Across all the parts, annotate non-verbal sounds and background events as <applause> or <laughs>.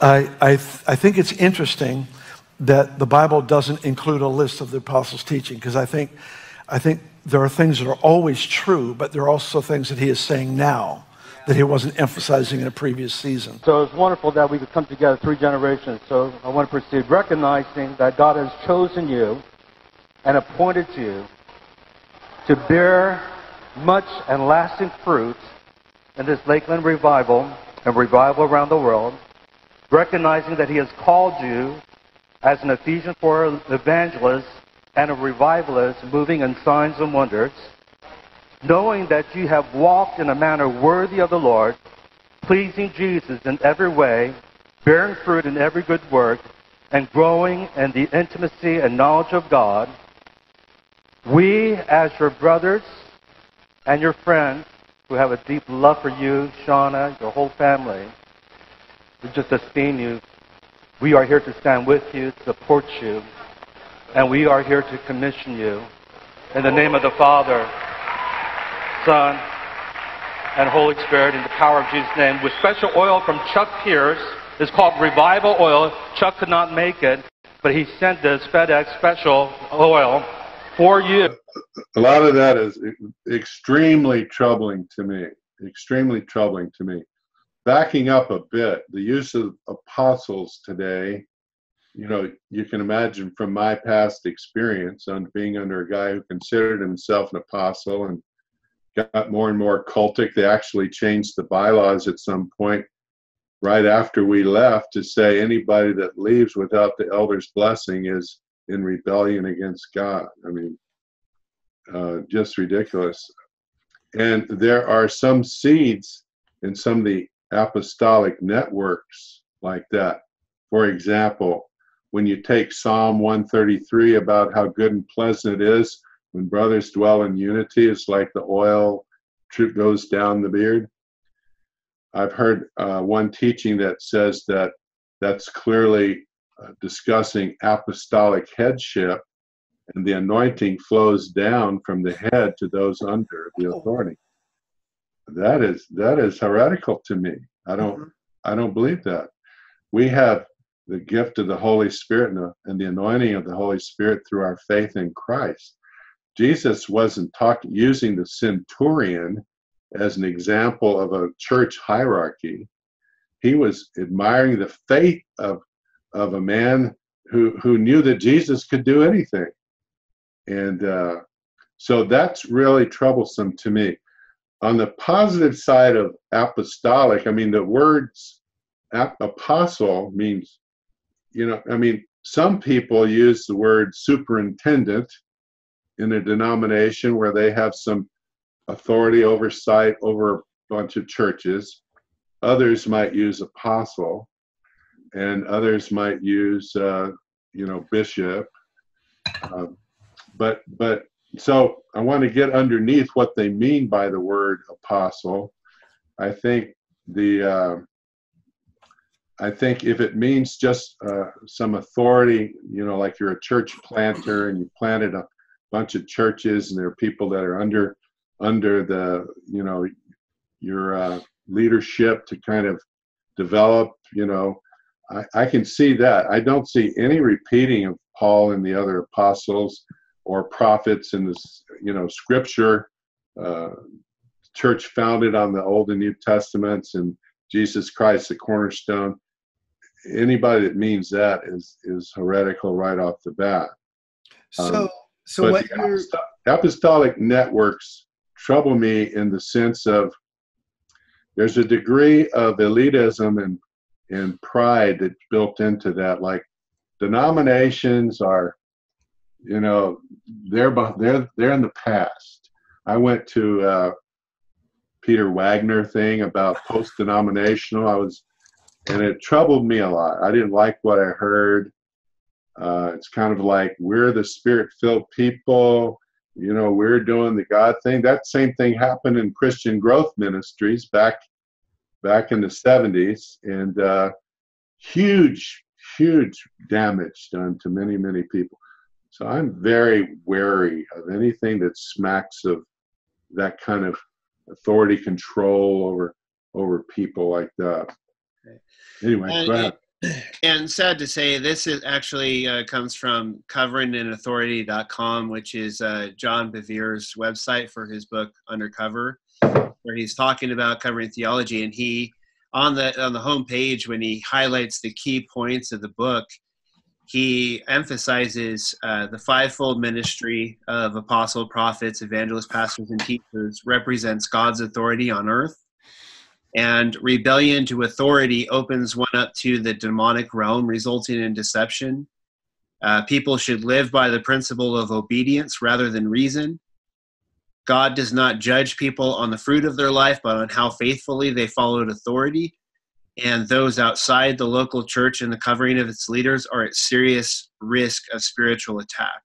I, I, th- I think it's interesting that the Bible doesn't include a list of the apostles' teaching because I think, I think there are things that are always true, but there are also things that he is saying now that he wasn't emphasizing in a previous season. So it's wonderful that we could come together three generations. So I want to proceed recognizing that God has chosen you and appointed you to bear much and lasting fruit in this Lakeland revival and revival around the world, recognizing that He has called you as an Ephesians 4 evangelist and a revivalist moving in signs and wonders, knowing that you have walked in a manner worthy of the Lord, pleasing Jesus in every way, bearing fruit in every good work, and growing in the intimacy and knowledge of God, we, as your brothers and your friends, who have a deep love for you, Shonnah, your whole family, just esteem you. We are here to stand with you, support you, and we are here to commission you. In the name of the Father, Son, and Holy Spirit, in the power of Jesus' name, with special oil from Chuck Pierce. It's called Revival Oil. Chuck could not make it, but he sent this FedEx special oil for you. A lot of that is extremely troubling to me. Extremely troubling to me. Backing up a bit, the use of apostles today, you know, you can imagine from my past experience on being under a guy who considered himself an apostle and got more and more cultic. They actually changed the bylaws at some point right after we left to say anybody that leaves without the elder's blessing is in rebellion against God. I mean, uh, just ridiculous. And there are some seeds in some of the apostolic networks like that. For example, when you take Psalm 133 about how good and pleasant it is when brothers dwell in unity, it's like the oil goes down the beard. I've heard uh, one teaching that says that that's clearly uh, discussing apostolic headship, and the anointing flows down from the head to those under the oh. authority. That is that is heretical to me. I don't mm-hmm. I don't believe that. We have the gift of the Holy Spirit and the, and the anointing of the Holy Spirit through our faith in Christ. Jesus wasn't talking using the centurion as an example of a church hierarchy. He was admiring the faith of of a man who who knew that Jesus could do anything, and uh, so that's really troublesome to me. On the positive side of apostolic, I mean the words apostle means, you know, I mean some people use the word superintendent in a denomination where they have some authority oversight over a bunch of churches. Others might use apostle and others might use, uh, you know, bishop. Um, but but so I want to get underneath what they mean by the word apostle. I think the uh, I think if it means just uh, some authority, you know, like you're a church planter and you planted a bunch of churches and there are people that are under under the you know your uh, leadership to kind of develop you know I, I can see that. I don't see any repeating of Paul and the other apostles or prophets in this, you know, scripture. Uh, church founded on the Old and New Testaments and Jesus Christ, the cornerstone. Anybody that means that is is heretical right off the bat. So, um, so what you're apostolic networks trouble me in the sense of there's a degree of elitism and and pride that's built into that. Like denominations are, you know, they're they're they're in the past. I went to uh, Peter Wagner thing about post denominational. I was, and it troubled me a lot. I didn't like what I heard. Uh, it's kind of like we're the spirit filled people. You know, we're doing the God thing. That same thing happened in Christian Growth Ministries back back in the 70s, and uh, huge, huge damage done to many, many people. So I'm very wary of anything that smacks of that kind of authority control over over people like that. Anyway, and, go ahead. <clears throat> and sad to say, this is actually uh, comes from coveringandauthority.com, which is uh, John Bevere's website for his book Undercover, where he's talking about covering theology. And he on the on the home page when he highlights the key points of the book, he emphasizes uh, the fivefold ministry of apostle, prophets, evangelists, pastors, and teachers represents God's authority on earth and rebellion to authority opens one up to the demonic realm, resulting in deception. Uh, people should live by the principle of obedience rather than reason. God does not judge people on the fruit of their life, but on how faithfully they followed authority. And those outside the local church and the covering of its leaders are at serious risk of spiritual attack.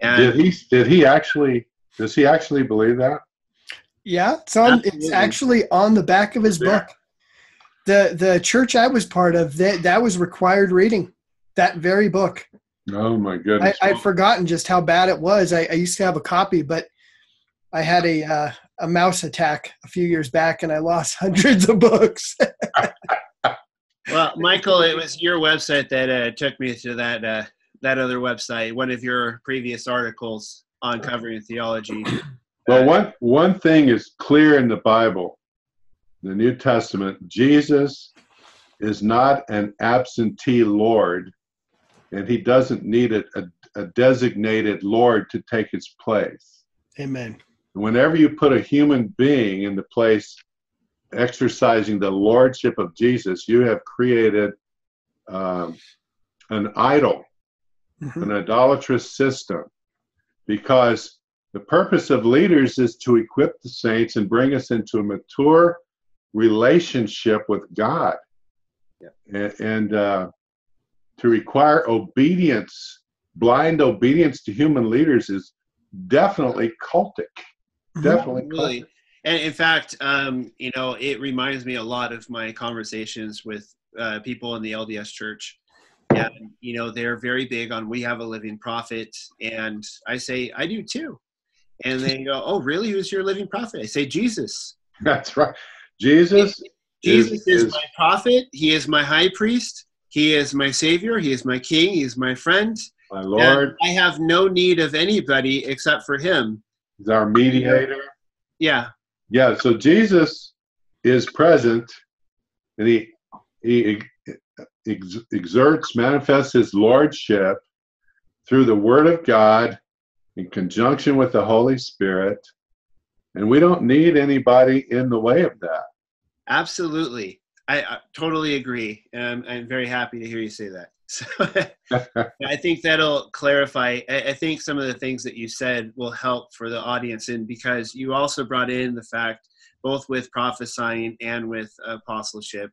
And did he? Did he actually? Does he actually believe that? Yeah, it's on. Absolutely. It's actually on the back of his yeah. book. The the church I was part of that that was required reading. That very book. Oh my goodness! I, would forgotten just how bad it was. I, I, used to have a copy, but I had a uh, a mouse attack a few years back, and I lost <laughs> hundreds of books. well, Michael, it was your website that uh, took me to that uh, that other website. One of your previous articles on covering theology. <clears throat> Well, one one thing is clear in the Bible, the New Testament. Jesus is not an absentee Lord, and he doesn't need a, a, a designated Lord to take his place. Amen. Whenever you put a human being in the place exercising the lordship of Jesus, you have created um, an idol, mm-hmm. an idolatrous system, because the purpose of leaders is to equip the saints and bring us into a mature relationship with God. Yeah. And, and uh, to require obedience, blind obedience to human leaders is definitely cultic. Mm-hmm. Definitely really. And in fact, um, you know, it reminds me a lot of my conversations with uh, people in the LDS church. And, you know, they're very big on we have a living prophet. And I say, I do too. And they go, "Oh, really? Who's your living prophet?" I say, "Jesus." <laughs> That's right. Jesus. Jesus is, is my prophet. He is my high priest. He is my savior. He is my king. He is my friend. My Lord. I have no need of anybody except for Him. He's our mediator. Yeah. Yeah. So Jesus is present, and he he ex- exerts, manifests his lordship through the Word of God in conjunction with the Holy Spirit. And we don't need anybody in the way of that. Absolutely. I, I totally agree. And I'm, I'm, very happy to hear you say that. So <laughs> I think that'll clarify. I, I think some of the things that you said will help for the audience. And because you also brought in the fact, both with prophesying and with apostleship,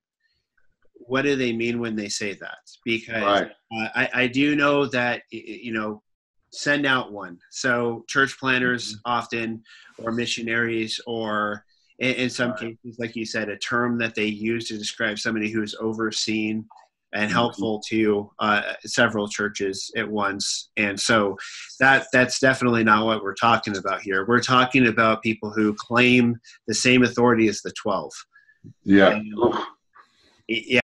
what do they mean when they say that? Because right. uh, I, I do know that, you know, send out one. So church planters mm-hmm. often, or missionaries, or in, in some right. cases, like you said, a term that they use to describe somebody who is overseen and mm-hmm. helpful to uh, several churches at once. And so that that's definitely not what we're talking about here. We're talking about people who claim the same authority as the twelve. Yeah. yeah,